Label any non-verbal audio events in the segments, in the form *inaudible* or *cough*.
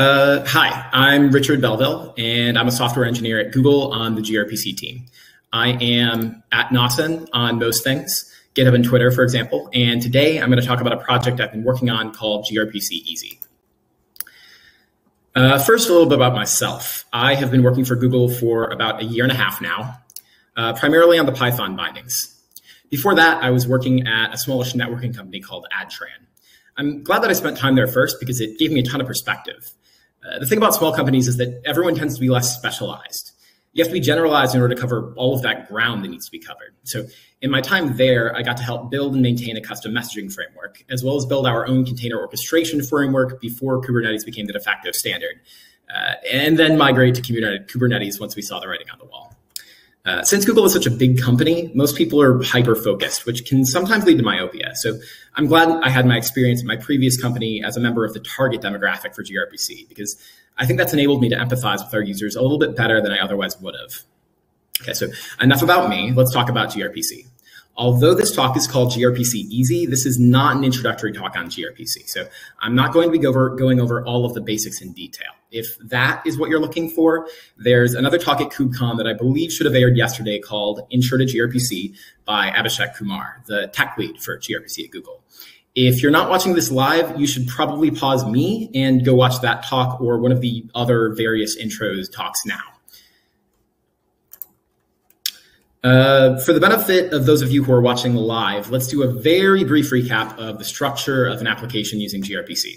Uh, hi, I'm Richard Belleville, and I'm a software engineer at Google on the gRPC team. I am at gnossen on most things, GitHub and Twitter, for example, and today I'm going to talk about a project I've been working on called gRPC Easy. Uh, first, a little bit about myself. I have been working for Google for about a year and a half now, uh, primarily on the Python bindings. Before that, I was working at a smallish networking company called Adtran. I'm glad that I spent time there first because it gave me a ton of perspective. Uh, the thing about small companies is that everyone tends to be less specialized. You have to be generalized in order to cover all of that ground that needs to be covered. So in my time there, I got to help build and maintain a custom messaging framework, as well as build our own container orchestration framework before Kubernetes became the de facto standard, uh, and then migrate to Kubernetes once we saw the writing on the wall. Uh, since Google is such a big company, most people are hyper focused, which can sometimes lead to myopia. So I'm glad I had my experience at my previous company as a member of the target demographic for gRPC, because I think that's enabled me to empathize with our users a little bit better than I otherwise would have. Okay, so enough about me. Let's talk about gRPC. Although this talk is called gRPC Easy, this is not an introductory talk on gRPC. So I'm not going to be over, going over all of the basics in detail. If that is what you're looking for, there's another talk at KubeCon that I believe should have aired yesterday called Intro to gRPC by Abhishek Kumar, the tech lead for gRPC at Google. If you're not watching this live, you should probably pause me and go watch that talk or one of the other various intros talks now. Uh, for the benefit of those of you who are watching live, let's do a very brief recap of the structure of an application using gRPC.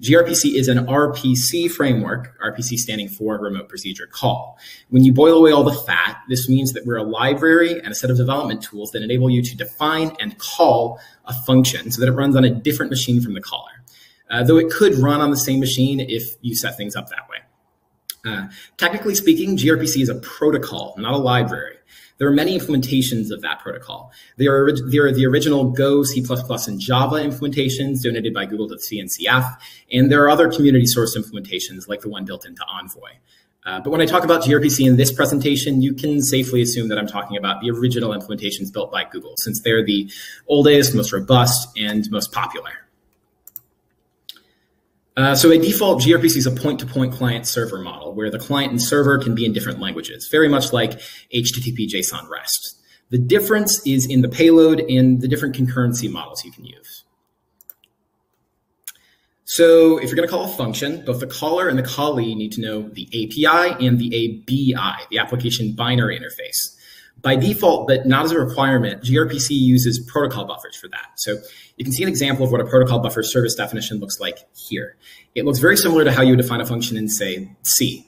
gRPC is an RPC framework, RPC standing for Remote Procedure Call. When you boil away all the fat, this means that we're a library and a set of development tools that enable you to define and call a function so that it runs on a different machine from the caller. Uh, though it could run on the same machine if you set things up that way. Uh, technically speaking, gRPC is a protocol, not a library. There are many implementations of that protocol. There are, there are the original Go, C++, and Java implementations donated by Google to CNCF, and there are other community source implementations like the one built into Envoy. Uh, but when I talk about gRPC in this presentation, you can safely assume that I'm talking about the original implementations built by Google, since they're the oldest, most robust, and most popular. Uh, so a default gRPC is a point-to-point client-server model where the client and server can be in different languages, very much like HTTP JSON REST. The difference is in the payload and the different concurrency models you can use. So if you're going to call a function, both the caller and the callee need to know the API and the ABI, the application binary interface by default, but not as a requirement, gRPC uses protocol buffers for that. So you can see an example of what a protocol buffer service definition looks like here. It looks very similar to how you would define a function in, say, C.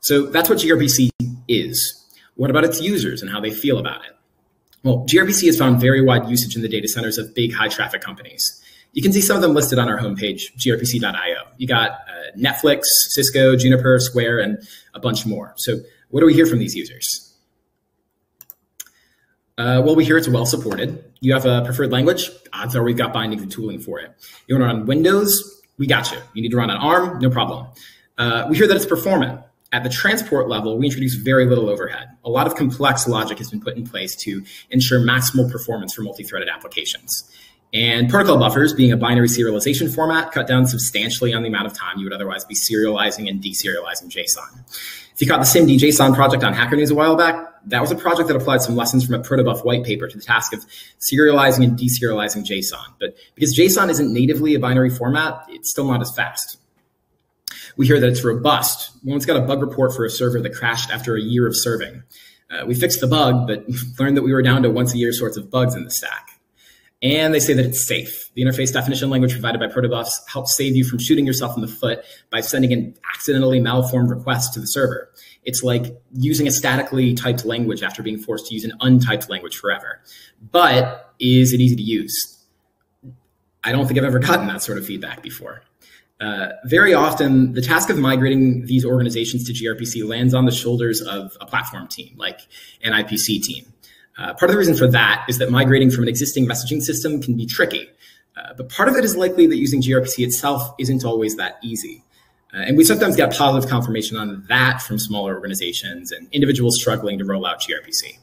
So that's what gRPC is. What about its users and how they feel about it? Well, gRPC has found very wide usage in the data centers of big high traffic companies. You can see some of them listed on our homepage, grpc.io. You got uh, Netflix, Cisco, Juniper, Square, and a bunch more. So what do we hear from these users? Uh, well, we hear it's well supported. You have a preferred language? Odds are we've got bindings and tooling for it. You want to run Windows? We got you. You need to run on ARM? No problem. Uh, we hear that it's performant. At the transport level, we introduce very little overhead. A lot of complex logic has been put in place to ensure maximal performance for multi-threaded applications. And protocol buffers, being a binary serialization format, cut down substantially on the amount of time you would otherwise be serializing and deserializing JSON. If you caught the SIMD JSON project on Hacker News a while back, that was a project that applied some lessons from a protobuf white paper to the task of serializing and deserializing JSON. But because JSON isn't natively a binary format, it's still not as fast. We hear that it's robust. Once got a bug report for a server that crashed after a year of serving. Uh, we fixed the bug, but *laughs* learned that we were down to once a year sorts of bugs in the stack. And they say that it's safe. The interface definition language provided by protobufs helps save you from shooting yourself in the foot by sending an accidentally malformed request to the server. It's like using a statically typed language after being forced to use an untyped language forever. But is it easy to use? I don't think I've ever *laughs* gotten that sort of feedback before. Uh, very often, the task of migrating these organizations to gRPC lands on the shoulders of a platform team, like an IPC team. Uh, part of the reason for that is that migrating from an existing messaging system can be tricky. Uh, but part of it is likely that using gRPC itself isn't always that easy. Uh, and we sometimes get positive confirmation on that from smaller organizations and individuals struggling to roll out gRPC.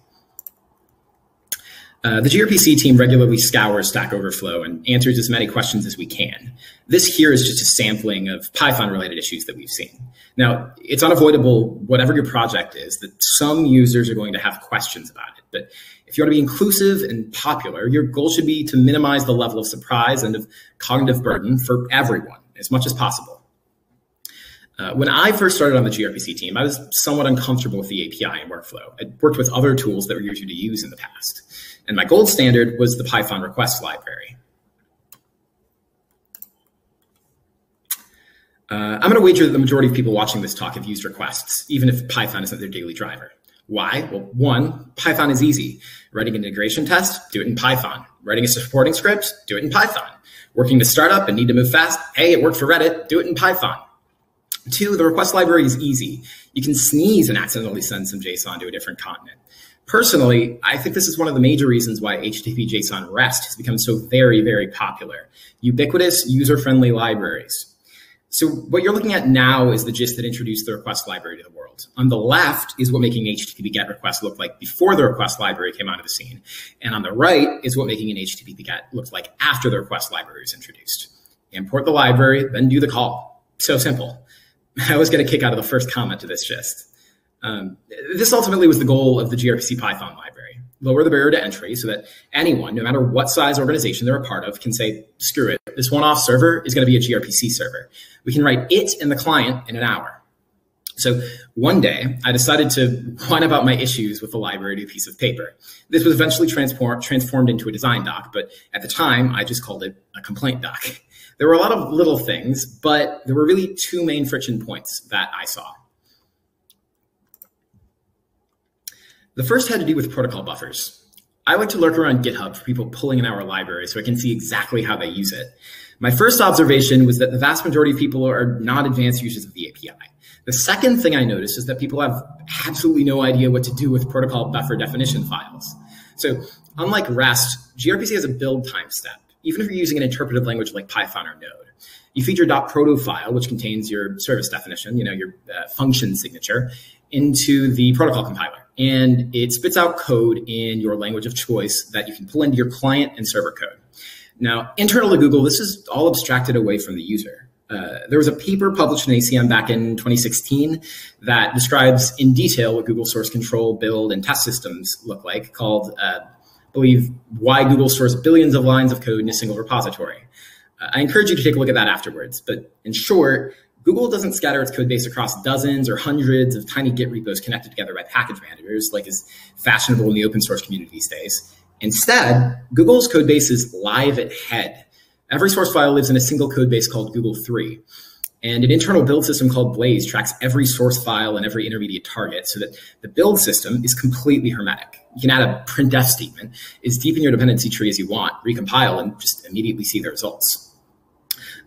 Uh, the gRPC team regularly scours Stack Overflow and answers as many questions as we can. This here is just a sampling of Python related issues that we've seen. Now, it's unavoidable, whatever your project is, that some users are going to have questions about it. But if you want to be inclusive and popular, your goal should be to minimize the level of surprise and of cognitive burden for everyone as much as possible. Uh, when I first started on the gRPC team, I was somewhat uncomfortable with the API and workflow. I worked with other tools that were easier to use in the past. And my gold standard was the Python request library. Uh, I'm going to wager that the majority of people watching this talk have used requests, even if Python isn't their daily driver. Why? Well, one, Python is easy. Writing an integration test, do it in Python. Writing a supporting script, do it in Python. Working to startup and need to move fast, hey, it worked for Reddit, do it in Python. Two, the request library is easy. You can sneeze and accidentally send some JSON to a different continent. Personally, I think this is one of the major reasons why HTTP JSON REST has become so very, very popular. Ubiquitous, user-friendly libraries. So what you're looking at now is the gist that introduced the request library to the world. On the left is what making HTTP GET request look like before the request library came onto the scene. And on the right is what making an HTTP GET looked like after the request library was introduced. Import the library, then do the call. So simple. *laughs* I was going to kick out of the first comment to this gist. Um, this ultimately was the goal of the gRPC Python library. Lower the barrier to entry so that anyone, no matter what size organization they're a part of, can say, screw it, this one-off server is going to be a gRPC server. We can write it in the client in an hour. So one day, I decided to *laughs* whine about my issues with the library to a piece of paper. This was eventually transform, transformed into a design doc, but at the time, I just called it a complaint doc. *laughs* There were a lot of little things, but there were really two main friction points that I saw. The first had to do with protocol buffers. I like to lurk around GitHub for people pulling in our library so I can see exactly how they use it. My first observation was that the vast majority of people are not advanced users of the API. The second thing I noticed is that people have absolutely no idea what to do with protocol buffer definition files. So unlike REST, gRPC has a build time step, even if you're using an interpreted language like Python or Node. You feed your .proto file, which contains your service definition, you know, your uh, function signature, into the protocol compiler and it spits out code in your language of choice that you can pull into your client and server code. Now, internal to Google, this is all abstracted away from the user. Uh, there was a paper published in ACM back in 2016 that describes in detail what Google source control, build, and test systems look like, called, uh, I believe, Why Google Stores Billions of Lines of Code in a Single Repository. Uh, I encourage you to take a look at that afterwards. But in short, Google doesn't scatter its code base across dozens or hundreds of tiny Git repos connected together by package managers, like is fashionable in the open source community these days. Instead, Google's code base is live at head. Every source file lives in a single code base called Google 3. And an internal build system called Blaze tracks every source file and every intermediate target so that the build system is completely hermetic. You can add a printf statement, as deep in your dependency tree as you want, recompile, and just immediately see the results.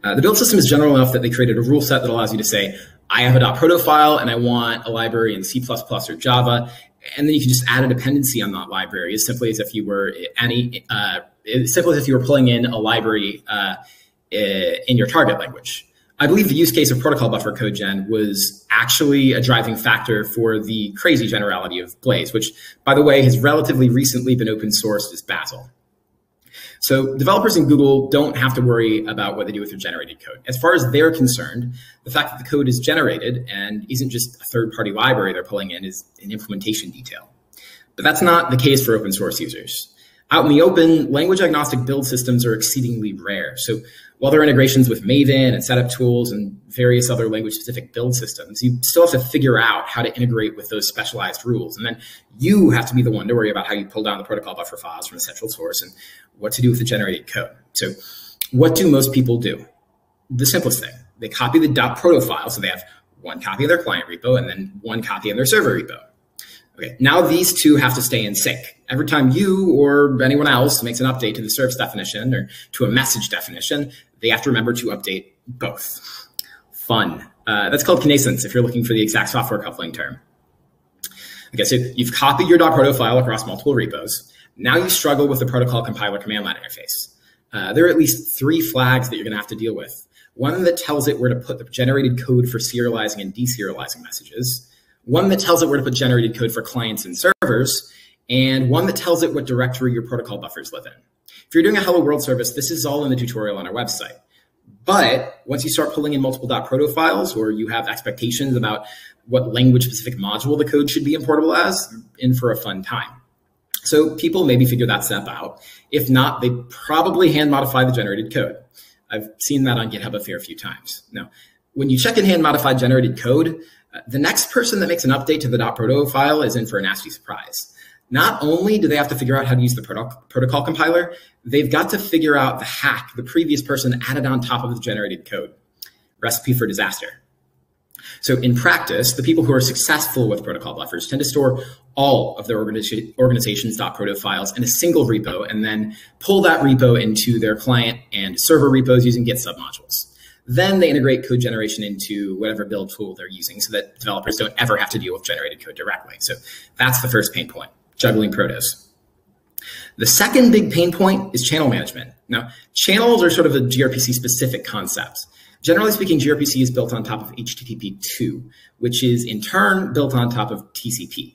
Uh, the build system is general enough that they created a rule set that allows you to say, I have a .proto file and I want a library in C++ or Java, and then you can just add a dependency on that library as simply as if you were any, uh, as simply as if you were pulling in a library uh, in your target language. I believe the use case of protocol buffer code gen was actually a driving factor for the crazy generality of Blaze, which, by the way, has relatively recently been open sourced as Bazel. So developers in Google don't have to worry about what they do with their generated code. As far as they're concerned, the fact that the code is generated and isn't just a third-party library they're pulling in is an implementation detail. But that's not the case for open source users. Out in the open, language agnostic build systems are exceedingly rare. So while there are integrations with Maven and setup tools and various other language specific build systems, you still have to figure out how to integrate with those specialized rules. And then you have to be the one to worry about how you pull down the protocol buffer files from a central source and what to do with the generated code. So what do most people do? The simplest thing, they copy the dot .proto file. So they have one copy of their client repo and then one copy of their server repo. Okay, now these two have to stay in sync. Every time you or anyone else makes an update to the service definition or to a message definition, they have to remember to update both. Fun. Uh, that's called connascence if you're looking for the exact software coupling term. Okay, so you've copied your .proto file across multiple repos. Now you struggle with the protocol compiler command line interface. Uh, there are at least three flags that you're going to have to deal with. One that tells it where to put the generated code for serializing and deserializing messages. One that tells it where to put generated code for clients and servers, and one that tells it what directory your protocol buffers live in. If you're doing a Hello World service, this is all in the tutorial on our website. But once you start pulling in multiple .proto files or you have expectations about what language specific module the code should be importable as, in for a fun time. So people maybe figure that step out. If not, they probably hand modify the generated code. I've seen that on GitHub a fair few times. Now, when you check in hand modified generated code, uh, the next person that makes an update to the .proto file is in for a nasty surprise. Not only do they have to figure out how to use the protocol compiler, they've got to figure out the hack the previous person added on top of the generated code. Recipe for disaster. So in practice, the people who are successful with protocol buffers tend to store all of their organization's .proto files in a single repo and then pull that repo into their client and server repos using Git submodules. Then they integrate code generation into whatever build tool they're using so that developers don't ever have to deal with generated code directly. So that's the first pain point, juggling protos. The second big pain point is channel management. Now, channels are sort of a gRPC specific concept. Generally speaking, gRPC is built on top of HTTP2, which is in turn built on top of TCP.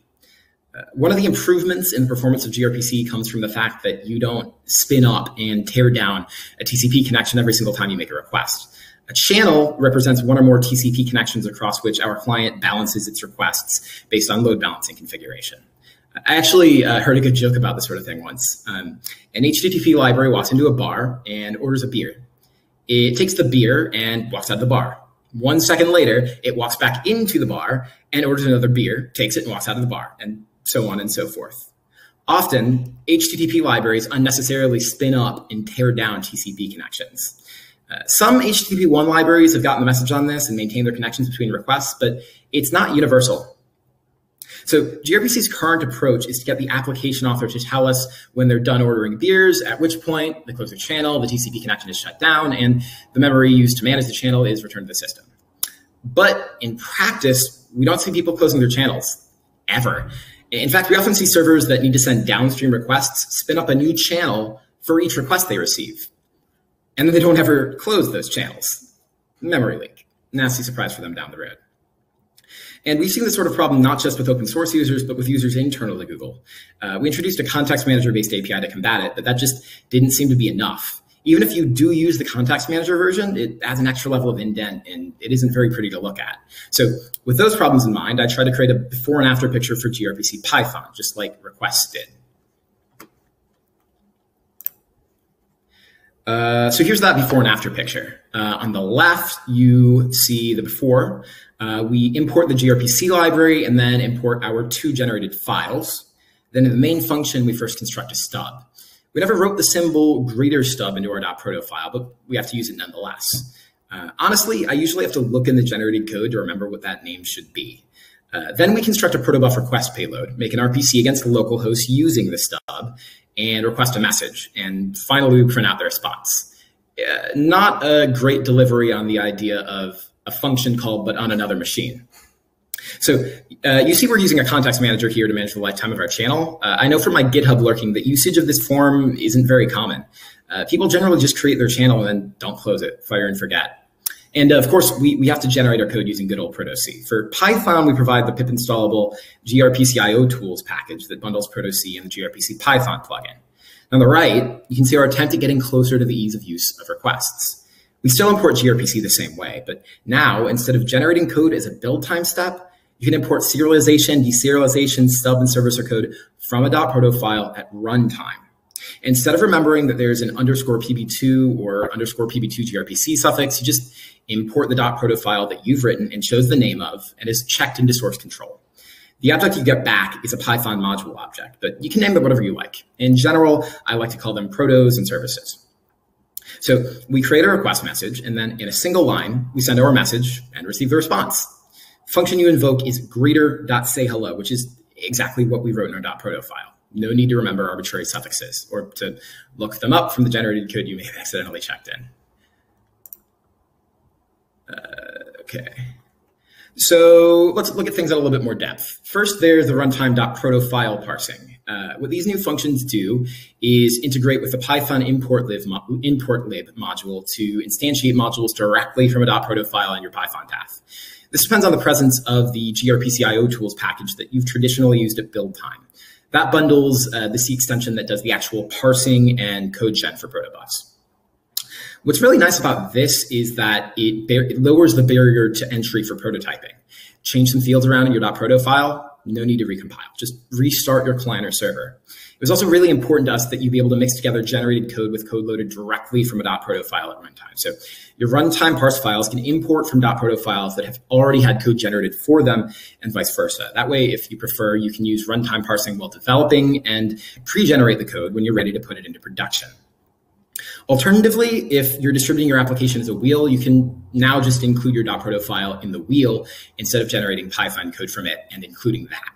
Uh, one of the improvements in the performance of gRPC comes from the fact that you don't spin up and tear down a TCP connection every single time you make a request. A channel represents one or more TCP connections across which our client balances its requests based on load balancing configuration. I actually uh, heard a good joke about this sort of thing once. Um, an HTTP library walks into a bar and orders a beer. It takes the beer and walks out of the bar. One second later, it walks back into the bar and orders another beer, takes it and walks out of the bar, and so on and so forth. Often, HTTP libraries unnecessarily spin up and tear down TCP connections. Uh, some HTTP1 libraries have gotten the message on this and maintain their connections between requests, but it's not universal. So gRPC's current approach is to get the application author to tell us when they're done ordering beers, at which point they close their channel, the TCP connection is shut down, and the memory used to manage the channel is returned to the system. But in practice, we don't see people closing their channels ever. In fact, we often see servers that need to send downstream requests spin up a new channel for each request they receive. And then they don't ever close those channels. Memory leak. Nasty surprise for them down the road. And we've seen this sort of problem not just with open source users, but with users internal to Google. Uh, we introduced a context manager based API to combat it, but that just didn't seem to be enough. Even if you do use the context manager version, it adds an extra level of indent and it isn't very pretty to look at. So with those problems in mind, I tried to create a before and after picture for gRPC Python, just like requests did. Uh, so here's that before and after picture. Uh, on the left, you see the before. Uh, we import the gRPC library and then import our two generated files. Then in the main function, we first construct a stub. We never wrote the symbol greeter stub into our .proto file, but we have to use it nonetheless. Uh, honestly, I usually have to look in the generated code to remember what that name should be. Uh, then we construct a protobuf request payload, make an RPC against the local host using the stub, and request a message. And finally, we print out their response. Uh, not a great delivery on the idea of a function called but on another machine. So uh, you see we're using a context manager here to manage the lifetime of our channel. Uh, I know from my GitHub lurking that usage of this form isn't very common. Uh, people generally just create their channel and then don't close it, fire and forget. And uh, of course, we, we have to generate our code using good old protoc. For Python, we provide the pip installable gRPC IO tools package that bundles protoc and the gRPC Python plugin. On the right, you can see our attempt at getting closer to the ease of use of requests. We still import gRPC the same way, but now instead of generating code as a build time step, you can import serialization, deserialization, stub, and servicer code from a .proto file at runtime. Instead of remembering that there's an underscore PB2 or underscore PB2 gRPC suffix, you just import the .proto file that you've written and shows the name of and is checked into source control. The object you get back is a Python module object, but you can name them whatever you like. In general, I like to call them protos and services. So we create a request message, and then in a single line, we send our message and receive the response. Function you invoke is greeter.sayhello, which is exactly what we wrote in our .proto file. No need to remember arbitrary suffixes or to look them up from the generated code you may have accidentally checked in. Uh, okay. So let's look at things at a little bit more depth. First, there's the runtime.proto file parsing. Uh, what these new functions do is integrate with the Python importlib, import lib module to instantiate modules directly from a .proto file in your Python path. This depends on the presence of the gRPC IO tools package that you've traditionally used at build time. That bundles uh, the C extension that does the actual parsing and code gen for protobufs. What's really nice about this is that it, it, lowers the barrier to entry for prototyping. Change some fields around in your .proto file, no need to recompile. Just restart your client or server. It was also really important to us that you be able to mix together generated code with code loaded directly from a .proto file at runtime. So your runtime parse files can import from .proto files that have already had code generated for them and vice versa. That way, if you prefer, you can use runtime parsing while developing and pre-generate the code when you're ready to put it into production. Alternatively, if you're distributing your application as a wheel, you can now just include your .proto file in the wheel instead of generating Python code from it and including that.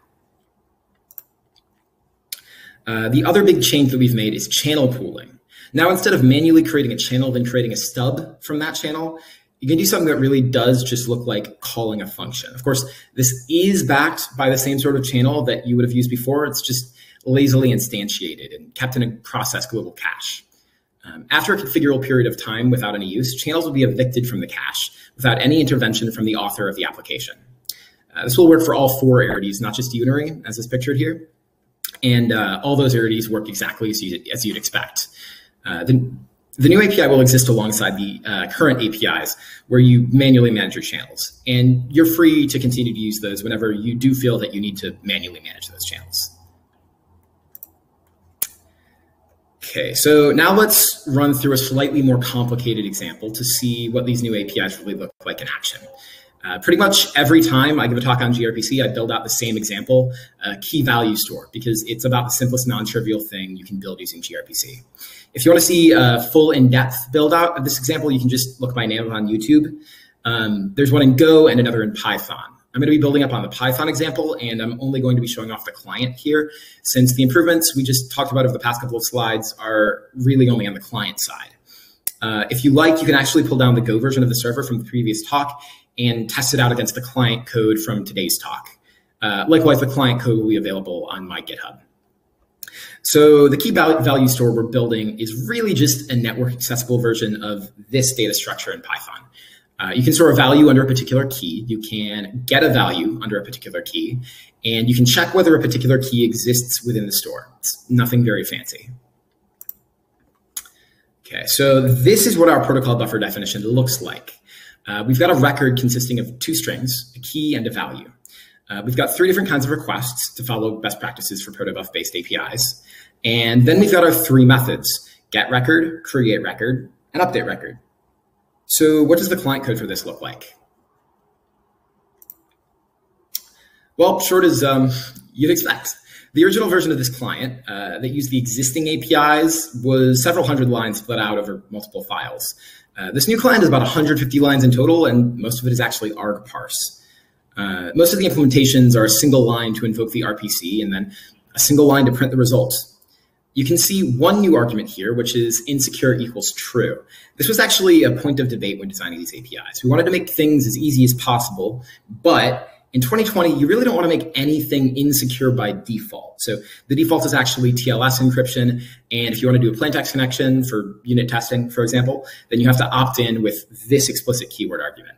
Uh, the other big change that we've made is channel pooling. Now, instead of manually creating a channel, then creating a stub from that channel, you can do something that really does just look like calling a function. Of course, this is backed by the same sort of channel that you would have used before. It's just lazily instantiated and kept in a process global cache. Um, after a configurable period of time without any use, channels will be evicted from the cache without any intervention from the author of the application. Uh, this will work for all four arities, not just unary, as is pictured here. And uh, all those arities work exactly as, you, as you'd expect. Uh, the, the new API will exist alongside the uh, current APIs where you manually manage your channels. And you're free to continue to use those whenever you do feel that you need to manually manage those channels. Okay, so now let's run through a slightly more complicated example to see what these new APIs really look like in action. Uh, pretty much every time I give a talk on gRPC, I build out the same example, uh, key value store, because it's about the simplest non-trivial thing you can build using gRPC. If you want to see a full in-depth build out of this example, you can just look my name on YouTube. Um, there's one in Go and another in Python. I'm going to be building up on the Python example, and I'm only going to be showing off the client here, since the improvements we just talked about over the past couple of slides are really only on the client side. Uh, if you like, you can actually pull down the Go version of the server from the previous talk and test it out against the client code from today's talk. Uh, likewise, the client code will be available on my GitHub. So the key value store we're building is really just a network accessible version of this data structure in Python. Uh, you can store a value under a particular key. You can get a value under a particular key, and you can check whether a particular key exists within the store. It's nothing very fancy. Okay, so this is what our protocol buffer definition looks like. Uh, we've got a record consisting of two strings, a key and a value. Uh, we've got three different kinds of requests to follow best practices for protobuf-based APIs. And then we've got our three methods, get record, create record, and update record. So what does the client code for this look like? Well, short as um, you'd expect. The original version of this client uh, that used the existing APIs was several hundred lines split out over multiple files. Uh, this new client is about 150 lines in total, and most of it is actually argparse. Uh, most of the implementations are a single line to invoke the RPC and then a single line to print the result you can see one new argument here, which is insecure equals true. This was actually a point of debate when designing these APIs. We wanted to make things as easy as possible, but in 2020, you really don't want to make anything insecure by default. So the default is actually TLS encryption. And if you want to do a plaintext connection for unit testing, for example, then you have to opt in with this explicit keyword argument.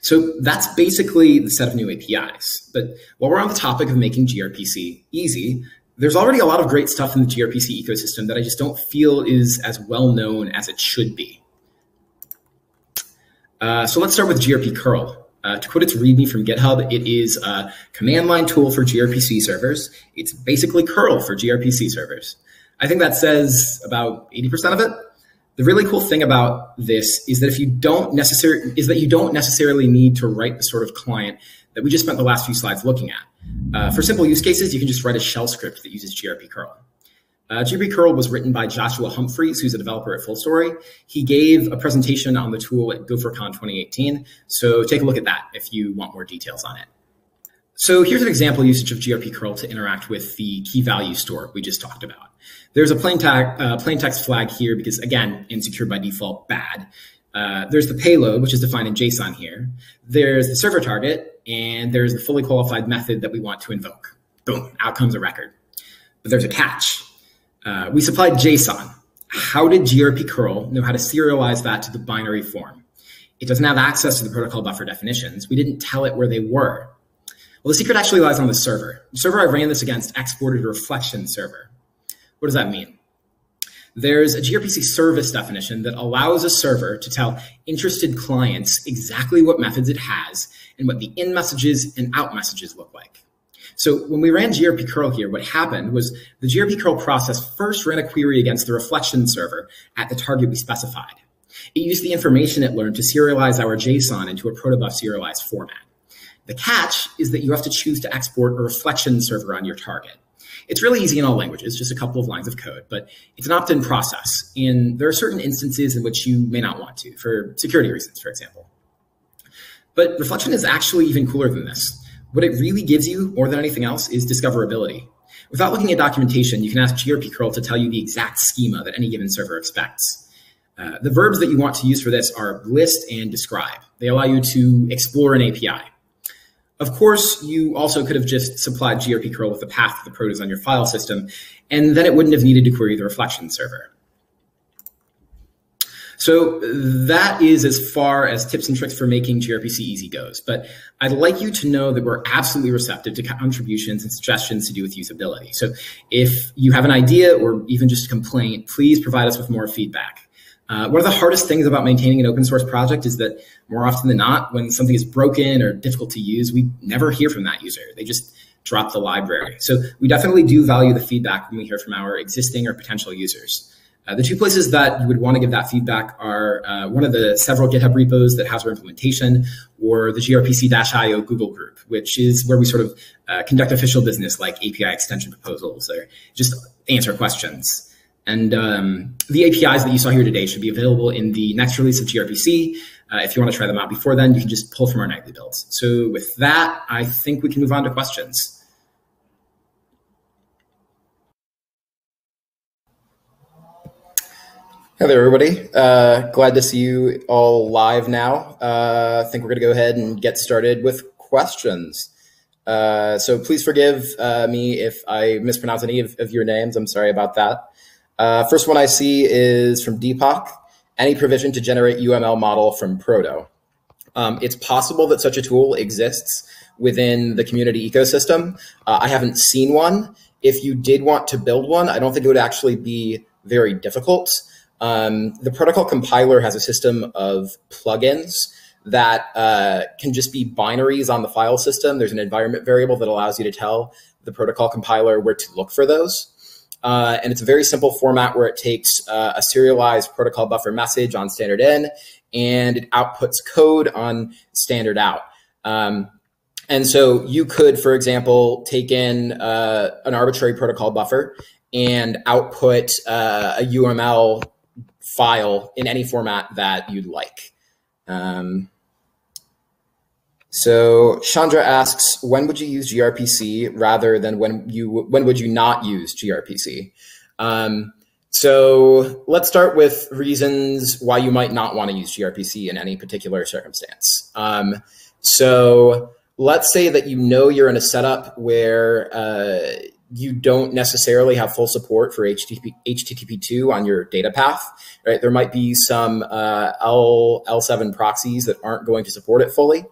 So that's basically the set of new APIs. But while we're on the topic of making gRPC easy, there's already a lot of great stuff in the gRPC ecosystem that I just don't feel is as well known as it should be. Uh, so let's start with grpcurl. Uh, to quote its README from GitHub, it is a command line tool for gRPC servers. It's basically curl for gRPC servers. I think that says about 80% of it. The really cool thing about this is that if you don't necessarily is that you don't necessarily need to write the sort of client that we just spent the last few slides looking at. Uh, for simple use cases, you can just write a shell script that uses grpcurl. Uh, grpcurl was written by Joshua Humphries, who's a developer at FullStory. He gave a presentation on the tool at GopherCon 2018. So take a look at that if you want more details on it. So here's an example usage of grpcurl to interact with the key value store we just talked about. There's a plain, uh, plain text flag here because, again, insecure by default, bad. Uh, there's the payload, which is defined in JSON here. There's the server target, and there's the fully qualified method that we want to invoke. Boom, out comes a record. But there's a catch. Uh, we supplied JSON. How did grpcurl know how to serialize that to the binary form? It doesn't have access to the protocol buffer definitions. We didn't tell it where they were. Well, the secret actually lies on the server. The server I ran this against exported a reflection server. What does that mean? There's a gRPC service definition that allows a server to tell interested clients exactly what methods it has and what the in messages and out messages look like. So when we ran grpcurl here, what happened was the grpcurl process first ran a query against the reflection server at the target we specified. It used the information it learned to serialize our JSON into a protobuf serialized format. The catch is that you have to choose to export a reflection server on your target. It's really easy in all languages, just a couple of lines of code, but it's an opt-in process. And there are certain instances in which you may not want to, for security reasons, for example. But reflection is actually even cooler than this. What it really gives you, more than anything else, is discoverability. Without looking at documentation, you can ask grpcurl to tell you the exact schema that any given server expects. Uh, the verbs that you want to use for this are list and describe. They allow you to explore an API. Of course, you also could have just supplied grpcurl with the path of the protos on your file system, and then it wouldn't have needed to query the reflection server. So that is as far as tips and tricks for making gRPC easy goes. But I'd like you to know that we're absolutely receptive to contributions and suggestions to do with usability. So if you have an idea or even just a complaint, please provide us with more feedback. Uh, one of the hardest things about maintaining an open source project is that more often than not, when something is broken or difficult to use, we never hear from that user. They just drop the library. So we definitely do value the feedback when we hear from our existing or potential users. Uh, the two places that you would want to give that feedback are uh, one of the several GitHub repos that has our implementation, or the grpc-io Google group, which is where we sort of uh, conduct official business like API extension proposals or just answer questions. And um, the APIs that you saw here today should be available in the next release of gRPC. Uh, if you want to try them out before then, you can just pull from our nightly builds. So with that, I think we can move on to questions. Hi there, everybody. Uh, glad to see you all live now. Uh, I think we're going to go ahead and get started with questions. Uh, so please forgive uh, me if I mispronounce any of, of, your names. I'm sorry about that. Uh, first one I see is from Deepak. Any provision to generate UML model from Proto? Um, it's possible that such a tool exists within the community ecosystem. Uh, I haven't seen one. If you did want to build one, I don't think it would actually be very difficult. Um, the protocol compiler has a system of plugins that uh, can just be binaries on the file system. There's an environment variable that allows you to tell the protocol compiler where to look for those. Uh, and it's a very simple format where it takes uh, a serialized protocol buffer message on standard in and it outputs code on standard out. Um, and so you could, for example, take in uh, an arbitrary protocol buffer and output uh, a UML file in any format that you'd like. Um, so Chandra asks, when would you use gRPC rather than when you when would you not use gRPC? Um, so let's start with reasons why you might not want to use gRPC in any particular circumstance. Um, so let's say that you know you're in a setup where uh, you don't necessarily have full support for HTTP, HTTP2 on your data path, right? There might be some uh, L, L7 proxies that aren't going to support it fully.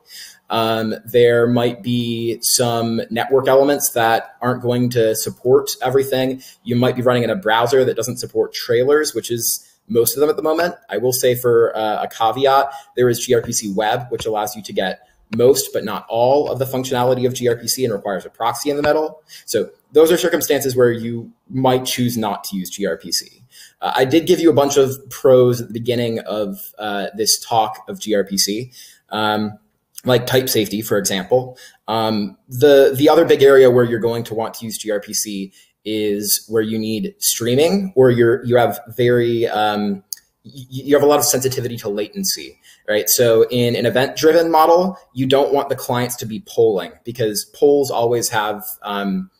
Um, there might be some network elements that aren't going to support everything. You might be running in a browser that doesn't support trailers, which is most of them at the moment. I will say for uh, a caveat, there is gRPC Web, which allows you to get most but not all of the functionality of gRPC and requires a proxy in the middle. So those are circumstances where you might choose not to use gRPC. Uh, I did give you a bunch of pros at the beginning of uh, this talk of gRPC, um, like type safety, for example. Um, the, the other big area where you're going to want to use gRPC is where you need streaming or you're, you have very, um, you have a lot of sensitivity to latency right? So in an event driven model, you don't want the clients to be polling because polls always have um,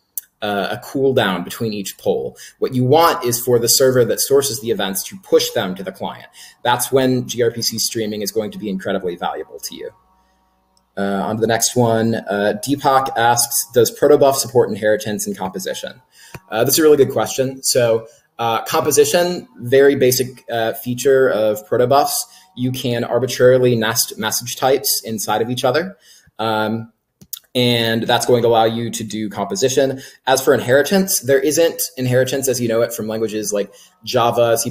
a cooldown between each poll. What you want is for the server that sources the events to push them to the client. That's when gRPC streaming is going to be incredibly valuable to you. Uh, on to the next one. Uh, Deepak asks, does protobuf support inheritance and composition? Uh, this is a really good question. So uh, composition, very basic uh, feature of protobufs you can arbitrarily nest message types inside of each other. Um, and that's going to allow you to do composition. As for inheritance, there isn't inheritance as you know it from languages like Java, C++,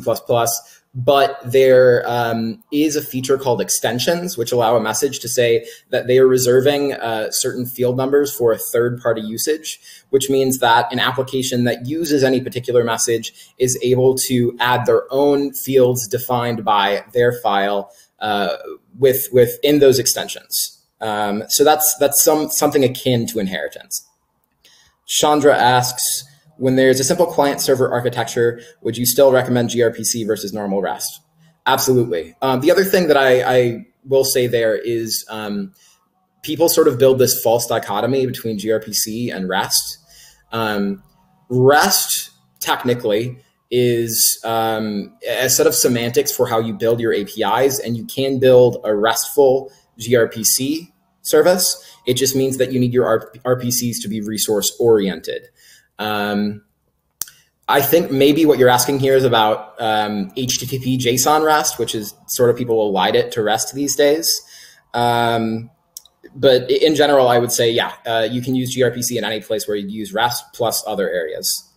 but there um, is a feature called extensions, which allow a message to say that they are reserving uh, certain field numbers for a third party usage, which means that an application that uses any particular message is able to add their own fields defined by their file uh, with within those extensions. Um, so that's that's some something akin to inheritance. Chandra asks, when there's a simple client server architecture, would you still recommend gRPC versus normal REST? Absolutely. Um, the other thing that I, I will say there is um, people sort of build this false dichotomy between gRPC and REST. Um, REST technically is um, a set of semantics for how you build your APIs, and you can build a RESTful gRPC service. It just means that you need your RPCs to be resource oriented. Um, I think maybe what you're asking here is about um, HTTP JSON REST, which is sort of people will light it to REST these days. Um, but in general, I would say, yeah, uh, you can use gRPC in any place where you use REST plus other areas.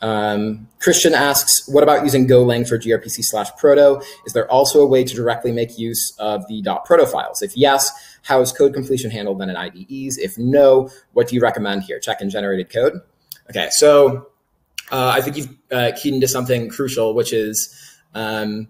Um, Christian asks, what about using Golang for gRPC slash proto? Is there also a way to directly make use of the .proto files? If yes, how is code completion handled then in IDEs? If no, what do you recommend here? Check in generated code? Okay, so uh, I think you've uh, keyed into something crucial, which is um,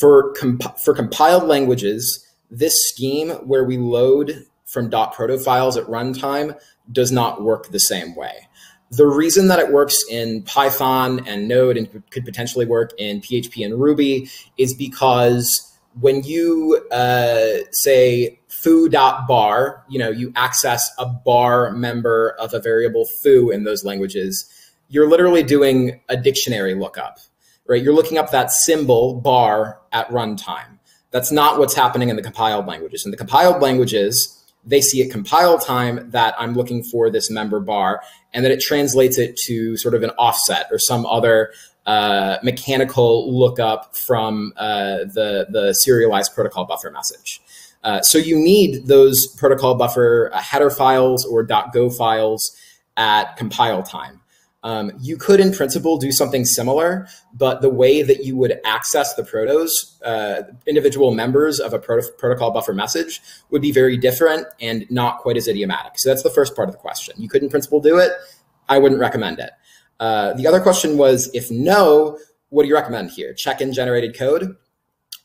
for, comp for compiled languages, this scheme where we load from dot .proto files at runtime does not work the same way. The reason that it works in Python and Node and could potentially work in PHP and Ruby is because when you uh, say foo.bar, you know, you access a bar member of a variable foo in those languages, you're literally doing a dictionary lookup, right? You're looking up that symbol bar at runtime. That's not what's happening in the compiled languages. In the compiled languages, they see at compile time that I'm looking for this member bar and that it translates it to sort of an offset or some other uh, mechanical lookup from uh, the, the serialized protocol buffer message. Uh, so you need those protocol buffer uh, header files or .go files at compile time. Um, you could, in principle, do something similar, but the way that you would access the protos, uh, individual members of a prot protocol buffer message, would be very different and not quite as idiomatic. So that's the first part of the question. You could, in principle, do it. I wouldn't recommend it. Uh, the other question was, if no, what do you recommend here? Check in generated code.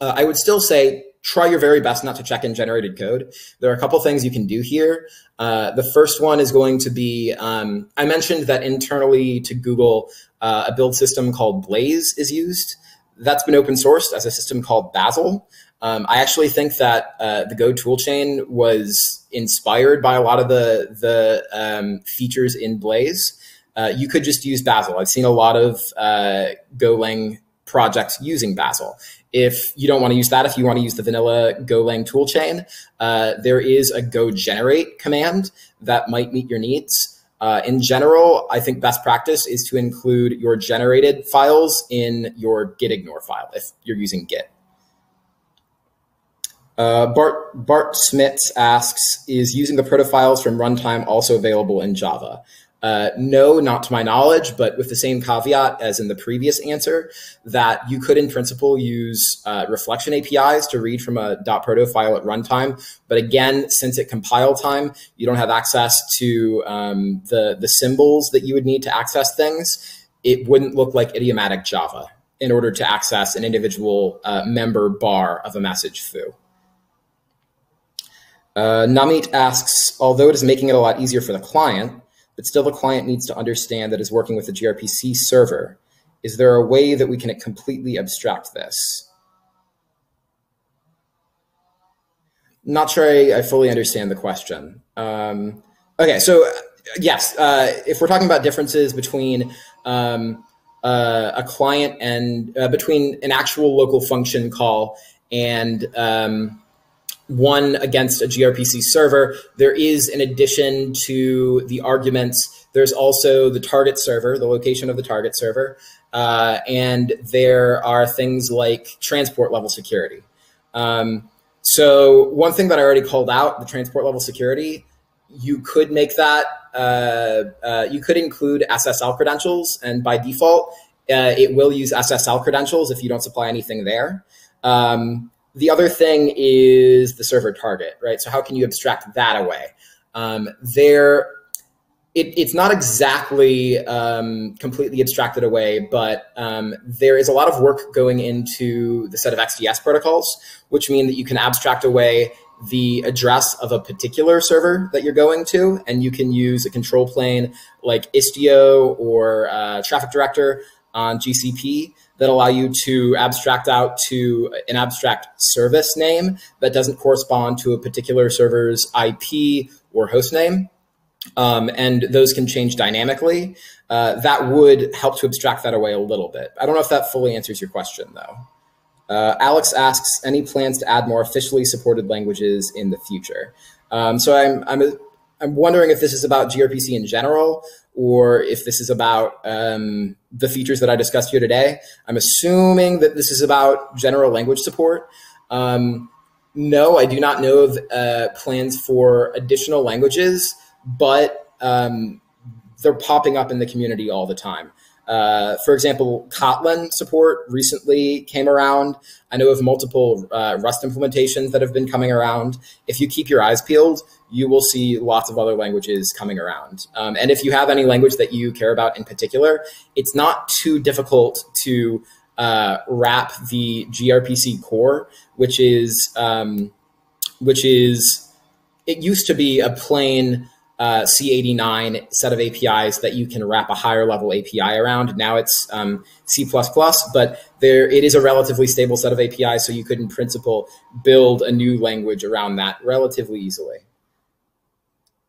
Uh, I would still say try your very best not to check in generated code. There are a couple things you can do here. Uh, the first one is going to be, um, I mentioned that internally to Google, uh, a build system called Blaze is used. That's been open sourced as a system called Bazel. Um, I actually think that uh, the Go toolchain was inspired by a lot of the, the um, features in Blaze. Uh, you could just use Bazel. I've seen a lot of uh, Golang projects using Bazel. If you don't want to use that, if you want to use the vanilla Golang toolchain, uh, there is a Go generate command that might meet your needs. Uh, in general, I think best practice is to include your generated files in your git ignore file if you're using Git. Uh, Bart, Bart Smits asks, is using the proto files from runtime also available in Java? Uh, no, not to my knowledge, but with the same caveat as in the previous answer, that you could in principle use uh, reflection APIs to read from a .proto file at runtime. But again, since at compile time, you don't have access to um, the, the symbols that you would need to access things, it wouldn't look like idiomatic Java in order to access an individual uh, member bar of a message foo. Uh, Namit asks, although it is making it a lot easier for the client, but still the client needs to understand that is working with a gRPC server. Is there a way that we can completely abstract this? Not sure I, I fully understand the question. Um, okay, so yes, uh, if we're talking about differences between um, uh, a client and uh, between an actual local function call and um, one against a gRPC server. There is, in addition to the arguments, there's also the target server, the location of the target server. Uh, and there are things like transport level security. Um, so one thing that I already called out, the transport level security, you could make that, uh, uh, you could include SSL credentials, and by default, uh, it will use SSL credentials if you don't supply anything there. Um, the other thing is the server target, right? So how can you abstract that away? Um, there, it, it's not exactly um, completely abstracted away, but um, there is a lot of work going into the set of XDS protocols, which mean that you can abstract away the address of a particular server that you're going to, and you can use a control plane like Istio or uh, Traffic Director on GCP that allow you to abstract out to an abstract service name that doesn't correspond to a particular server's IP or host name um, and those can change dynamically. Uh, that would help to abstract that away a little bit. I don't know if that fully answers your question, though. Uh, Alex asks, any plans to add more officially supported languages in the future? Um, so I'm, I'm, I'm wondering if this is about gRPC in general, or if this is about um, the features that I discussed here today. I'm assuming that this is about general language support. Um, no, I do not know of uh, plans for additional languages but um, they're popping up in the community all the time. Uh, for example, Kotlin support recently came around. I know of multiple uh, Rust implementations that have been coming around. If you keep your eyes peeled, you will see lots of other languages coming around. Um, and if you have any language that you care about in particular, it's not too difficult to uh, wrap the gRPC core, which is um, which is it used to be a plain uh, C89 set of APIs that you can wrap a higher level API around. Now it's um, C++, but there it is a relatively stable set of APIs, so you could, in principle, build a new language around that relatively easily.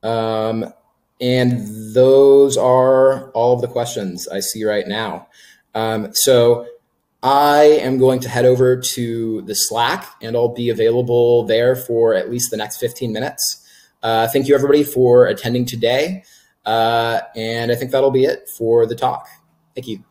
Um, and those are all of the questions I see right now. Um, so I am going to head over to the Slack, and I'll be available there for at least the next 15 minutes. Uh, thank you, everybody, for attending today. Uh, and I think that'll be it for the talk. Thank you.